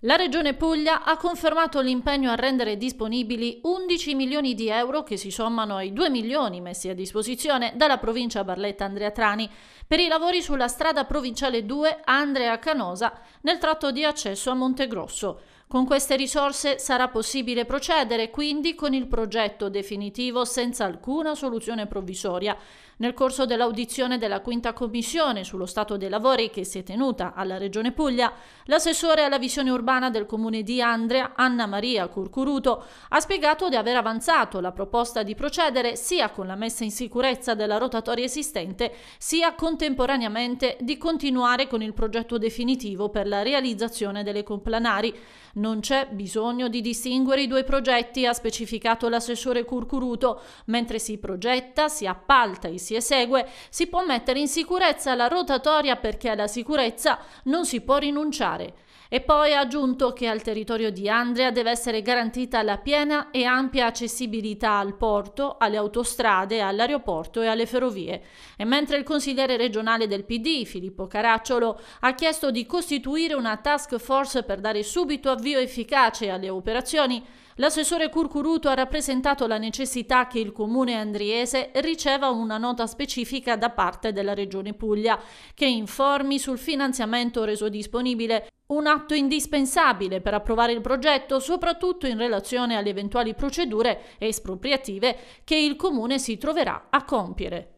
La Regione Puglia ha confermato l'impegno a rendere disponibili 11 milioni di euro che si sommano ai 2 milioni messi a disposizione dalla provincia Barletta Andrea Trani per i lavori sulla strada provinciale 2 Andrea Canosa nel tratto di accesso a Montegrosso. Con queste risorse sarà possibile procedere quindi con il progetto definitivo senza alcuna soluzione provvisoria. Nel corso dell'audizione della quinta commissione sullo stato dei lavori che si è tenuta alla Regione Puglia, l'assessore alla visione urbana del comune di Andrea, Anna Maria Curcuruto, ha spiegato di aver avanzato la proposta di procedere sia con la messa in sicurezza della rotatoria esistente, sia contemporaneamente di continuare con il progetto definitivo per la realizzazione delle complanari. Non c'è bisogno di distinguere i due progetti, ha specificato l'assessore Curcuruto. Mentre si progetta, si appalta e si esegue, si può mettere in sicurezza la rotatoria perché alla sicurezza non si può rinunciare. E poi ha aggiunto che al territorio di Andrea deve essere garantita la piena e ampia accessibilità al porto, alle autostrade, all'aeroporto e alle ferrovie. E mentre il consigliere regionale del PD, Filippo Caracciolo, ha chiesto di costituire una task force per dare subito avvio efficace alle operazioni, L'assessore Curcuruto ha rappresentato la necessità che il comune andriese riceva una nota specifica da parte della Regione Puglia che informi sul finanziamento reso disponibile un atto indispensabile per approvare il progetto, soprattutto in relazione alle eventuali procedure espropriative che il Comune si troverà a compiere.